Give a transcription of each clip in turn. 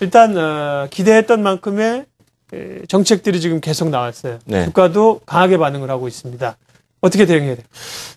일단 어, 기대했던 만큼의 에, 정책들이 지금 계속 나왔어요. 네. 주가도 강하게 반응을 하고 있습니다. 어떻게 대응해야 돼요?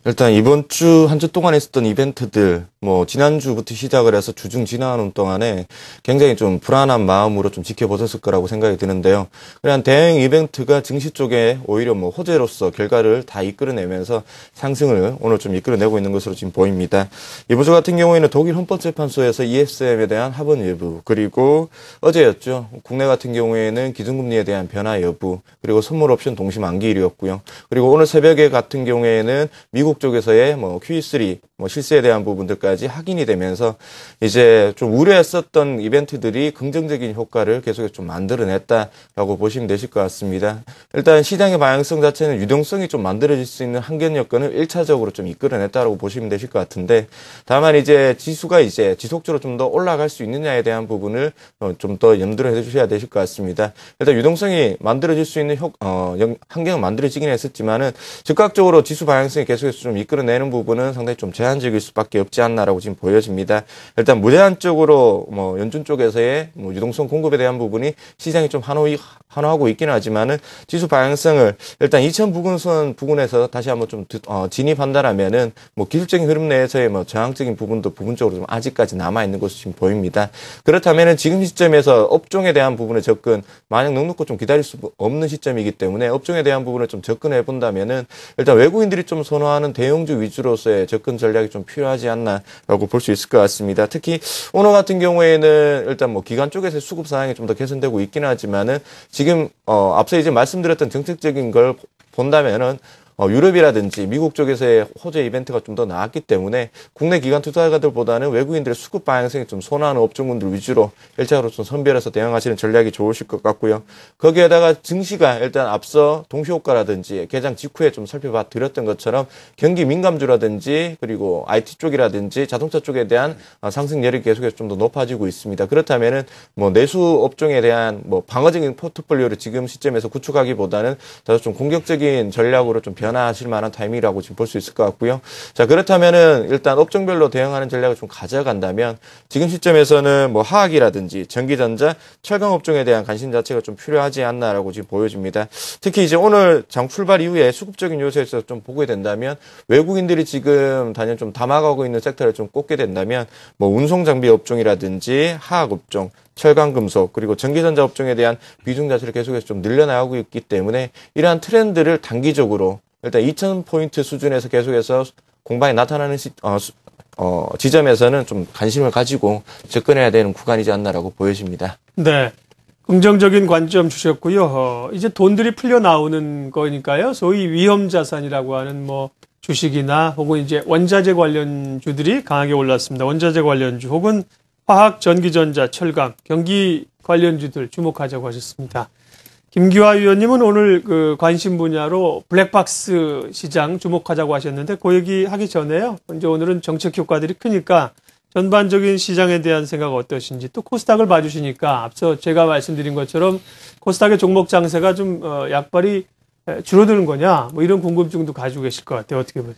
일단 이번 주 한 주 동안 있었던 이벤트들 뭐 지난주부터 시작을 해서 주중 지나는 동안에 굉장히 좀 불안한 마음으로 좀 지켜보셨을 거라고 생각이 드는데요. 그냥 대형 이벤트가 증시 쪽에 오히려 뭐 호재로서 결과를 다 이끌어내면서 상승을 오늘 좀 이끌어내고 있는 것으로 지금 보입니다. 주 같은 경우에는 독일 헌법재판소에서 ESM에 대한 합원 여부 그리고 어제였죠. 국내 같은 경우에는 기준금리에 대한 변화 여부 그리고 선물 옵션 동시 만기일이었고요. 그리고 오늘 새벽에 같은 경우에는 미국 쪽에서의 뭐 QE3 뭐 실세에 대한 부분들까지 확인이 되면서 이제 좀 우려했었던 이벤트들이 긍정적인 효과를 계속해서 좀 만들어냈다라고 보시면 되실 것 같습니다. 일단 시장의 방향성 자체는 유동성이 좀 만들어질 수 있는 환경 여건을 1차적으로 좀 이끌어냈다라고 보시면 되실 것 같은데 다만 이제 지수가 이제 지속적으로 좀 더 올라갈 수 있느냐에 대한 부분을 어, 좀더 염두를 해주셔야 되실 것 같습니다. 일단 유동성이 만들어질 수 있는 효, 어, 환경은 만들어지긴 했었지만은 즉각적으로 지수 방향성이 계속해서 좀 이끌어내는 부분은 상당히 좀 제한 적일 수밖에 없지 않나라고 지금 보여집니다. 일단 무제한적으로 뭐 연준 쪽에서의 뭐 유동성 공급에 대한 부분이 시장이 좀 한호이 한호하고 있기는 하지만은 지수 방향성을 일단 2천 부근선 부근에서 다시 한번 좀 어, 진입한다라면은 뭐 기술적인 흐름 내에서의 뭐 저항적인 부분도 부분적으로 좀 아직까지 남아 있는 것으로 지금 보입니다. 그렇다면은 지금 시점에서 업종에 대한 부분에 접근 마냥 넉넉히 좀 기다릴 수 없는 시점이기 때문에 업종에 대한 부분을 좀 접근해 본다면은 일단 외국인들이 좀 선호하는 대형주 위주로서의 접근 전략 이 좀 필요하지 않나라고 볼 수 있을 것 같습니다. 특히 오늘 같은 경우에는 일단 뭐 기관 쪽에서 수급 사항이 좀 더 개선되고 있기는 하지만은 지금 어 앞서 이제 말씀드렸던 정책적인 걸 본다면은 어, 유럽이라든지 미국 쪽에서의 호재 이벤트가 좀 더 나왔기 때문에 국내 기관 투자가들보다는 외국인들의 수급 방향성이 좀 선호하는 업종군들 위주로 일차로 좀 선별해서 대응하시는 전략이 좋으실 것 같고요. 거기에다가 증시가 일단 앞서 동시효과라든지 개장 직후에 좀 살펴봐 드렸던 것처럼 경기 민감주라든지 그리고 IT 쪽이라든지 자동차 쪽에 대한 어, 상승 률이 계속해서 좀 더 높아지고 있습니다. 그렇다면은 뭐 내수 업종에 대한 뭐 방어적인 포트폴리오를 지금 시점에서 구축하기보다는 더좀 공격적인 전략으로 좀 변 화하실 만한 타이밍이라고 지금 볼 수 있을 것 같고요. 자, 그렇다면은 일단 업종별로 대응하는 전략을 좀 가져간다면 지금 시점에서는 뭐 화학이라든지 전기전자, 철강 업종에 대한 관심 자체가 좀 필요하지 않나라고 지금 보여집니다. 특히 이제 오늘 장 출발 이후에 수급적인 요소에서 좀 보게 된다면 외국인들이 지금 단연 좀 담아가고 있는 섹터를 좀 꼽게 된다면 뭐 운송 장비 업종이라든지 화학 업종, 철강 금속 그리고 전기전자 업종에 대한 비중 자체를 계속해서 좀 늘려나가고 있기 때문에 이러한 트렌드를 단기적으로 일단 2,000포인트 수준에서 계속해서 공방이 나타나는 시, 어, 수, 어, 지점에서는 좀 관심을 가지고 접근해야 되는 구간이지 않나라고 보여집니다. 네. 긍정적인 관점 주셨고요. 어, 이제 돈들이 풀려 나오는 거니까요. 소위 위험 자산이라고 하는 뭐 주식이나 혹은 이제 원자재 관련주들이 강하게 올랐습니다. 원자재 관련주 혹은 화학, 전기전자, 철강, 경기 관련주들 주목하자고 하셨습니다. 김기화 위원님은 오늘 그 관심 분야로 블랙박스 시장 주목하자고 하셨는데 그 얘기 하기 전에요. 이제 오늘은 정책 효과들이 크니까 전반적인 시장에 대한 생각 어떠신지 또 코스닥을 봐주시니까 앞서 제가 말씀드린 것처럼 코스닥의 종목 장세가 좀 어, 약발이 줄어드는 거냐 뭐 이런 궁금증도 가지고 계실 것 같아요. 어떻게 보세요?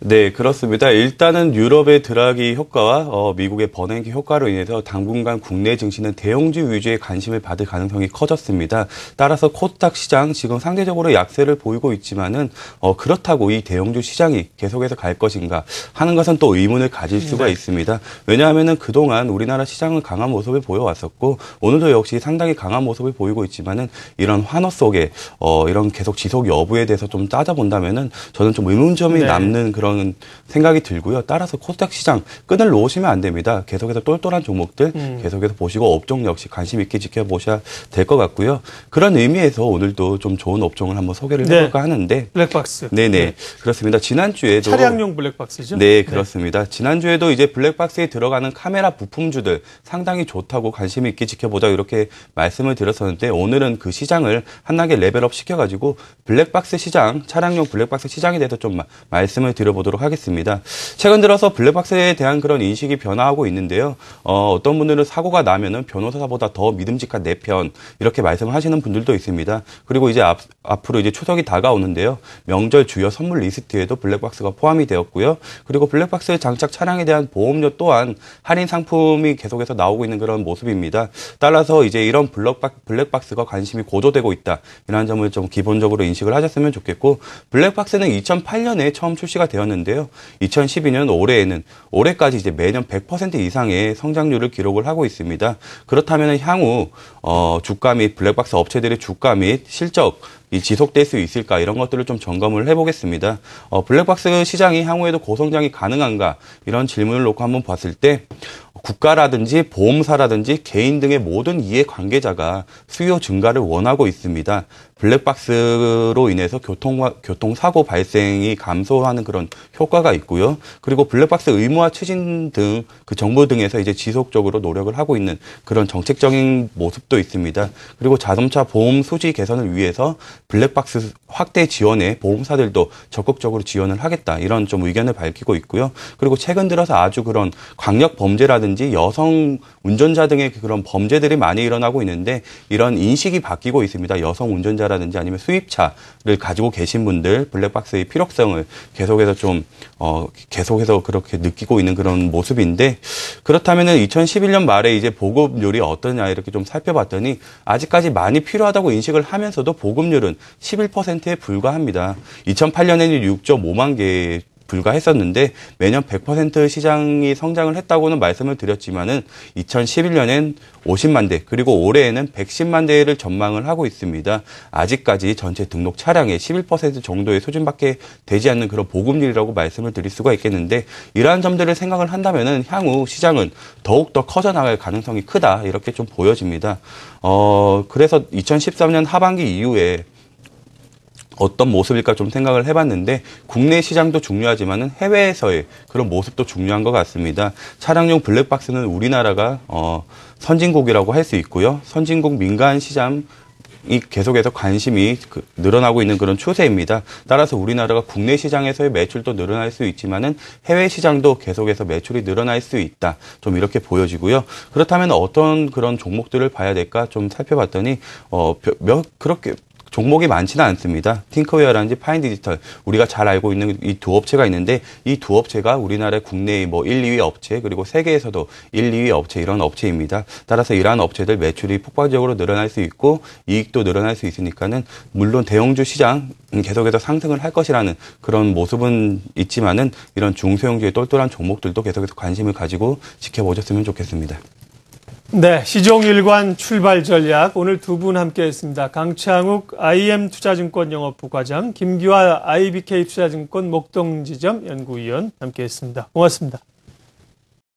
네, 그렇습니다. 일단은 유럽의 드라기 효과와 어, 미국의 버냉키 효과로 인해서 당분간 국내 증시는 대형주 위주의 관심을 받을 가능성이 커졌습니다. 따라서 코스닥 시장 지금 상대적으로 약세를 보이고 있지만은 어, 그렇다고 이 대형주 시장이 계속해서 갈 것인가 하는 것은 또 의문을 가질 수가 네. 있습니다. 왜냐하면은 그동안 우리나라 시장은 강한 모습을 보여왔었고 오늘도 역시 상당히 강한 모습을 보이고 있지만은 이런 환호 속에 어, 이런 계속 지속 여부에 대해서 좀 따져본다면은 저는 좀 의문점이 네. 남는 그런 생각이 들고요. 따라서 코스닥 시장 끈을 놓으시면 안 됩니다. 계속해서 똘똘한 종목들 음. 계속해서 보시고 업종 역시 관심 있게 지켜보셔야 될 것 같고요. 그런 의미에서 오늘도 좀 좋은 업종을 한번 소개를 네. 해볼까 하는데 블랙박스. 네네 네. 그렇습니다. 지난주에도 차량용 블랙박스죠? 네 그렇습니다. 네. 지난주에도 이제 블랙박스에 들어가는 카메라 부품주들 상당히 좋다고 관심 있게 지켜보자 이렇게 말씀을 드렸었는데 오늘은 그 시장을 한 단계 level up 시켜가지고 블랙박스 시장 차량용 블랙박스 시장에 대해서 좀 말씀을 드려보도록 하겠습니다. 최근 들어서 블랙박스에 대한 그런 인식이 변화하고 있는데요. 어, 어떤 분들은 사고가 나면은 변호사보다 더 믿음직한 내 편 이렇게 말씀을 하시는 분들도 있습니다. 그리고 이제 앞, 앞으로 이제 추석이 다가오는데요. 명절 주요 선물 리스트에도 블랙박스가 포함이 되었고요. 그리고 블랙박스 장착 차량에 대한 보험료 또한 할인 상품이 계속해서 나오고 있는 그런 모습입니다. 따라서 이제 이런 블랙박, 블랙박스가 관심이 고조되고 있다. 이러한 점을 좀 기본적으로 인식을 하셨으면 좋겠고 블랙박스는 2008년에 처음 출시가 되었는데요. 2012년 올해에는 올해까지 이제 매년 100% 이상의 성장률을 기록을 하고 있습니다. 그렇다면 향후 어, 주가 및 블랙박스 업체들의 주가 및 실적 이 지속될 수 있을까 이런 것들을 좀 점검을 해보겠습니다. 어, 블랙박스 시장이 향후에도 고성장이 가능한가 이런 질문을 놓고 한번 봤을 때 국가라든지 보험사라든지 개인 등의 모든 이해 관계자가 수요 증가를 원하고 있습니다. 블랙박스로 인해서 교통 교통사고 발생이 감소하는 그런 효과가 있고요. 그리고 블랙박스 의무화 추진 등 그 정부 등에서 이제 지속적으로 노력을 하고 있는 그런 정책적인 모습도 있습니다. 그리고 자동차 보험 수지 개선을 위해서 블랙박스 확대 지원에 보험사들도 적극적으로 지원을 하겠다 이런 좀 의견을 밝히고 있고요. 그리고 최근 들어서 아주 그런 강력 범죄라든지 여성 운전자 등의 그런 범죄들이 많이 일어나고 있는데 이런 인식이 바뀌고 있습니다. 여성 운전자라든지 아니면 수입차를 가지고 계신 분들 블랙박스의 필요성을 계속해서 좀 어, 계속해서 그렇게 느끼고 있는 그런 모습인데 그렇다면은 2011년 말에 이제 보급률이 어떠냐 이렇게 좀 살펴봤더니 아직까지 많이 필요하다고 인식을 하면서도 보급률은 11%에 불과합니다. 2008년에는 6.5만 개 불과했었는데 매년 100% 시장이 성장을 했다고는 말씀을 드렸지만은 2011년엔 50만 대 그리고 올해에는 110만 대를 전망을 하고 있습니다. 아직까지 전체 등록 차량의 11% 정도의 수준밖에 되지 않는 그런 보급률이라고 말씀을 드릴 수가 있겠는데 이러한 점들을 생각을 한다면은 향후 시장은 더욱 더 커져 나갈 가능성이 크다 이렇게 좀 보여집니다. 어 그래서 2013년 하반기 이후에 어떤 모습일까 좀 생각을 해봤는데 국내 시장도 중요하지만은 해외에서의 그런 모습도 중요한 것 같습니다. 차량용 블랙박스는 우리나라가 어, 선진국이라고 할 수 있고요. 선진국 민간 시장 이 계속해서 관심이 그 늘어나고 있는 그런 추세입니다. 따라서 우리나라가 국내 시장에서의 매출도 늘어날 수 있지만은 해외 시장도 계속해서 매출이 늘어날 수 있다. 좀 이렇게 보여지고요. 그렇다면 어떤 그런 종목들을 봐야 될까 좀 살펴봤더니 어 몇 그렇게 종목이 많지는 않습니다. 팅커웨어라든지 파인디지털 우리가 잘 알고 있는 이 두 업체가 있는데 이 두 업체가 우리나라 국내의 뭐 1, 2위 업체 그리고 세계에서도 1, 2위 업체 이런 업체입니다. 따라서 이러한 업체들 매출이 폭발적으로 늘어날 수 있고 이익도 늘어날 수 있으니까는 물론 대형주 시장 계속해서 상승을 할 것이라는 그런 모습은 있지만은 이런 중소형주의 똘똘한 종목들도 계속해서 관심을 가지고 지켜보셨으면 좋겠습니다. 네, 시종일관 출발 전략 오늘 두 분 함께했습니다. 강창욱 IM 투자증권 영업부 과장, 김기화 IBK 투자증권 목동지점 연구위원 함께했습니다. 고맙습니다.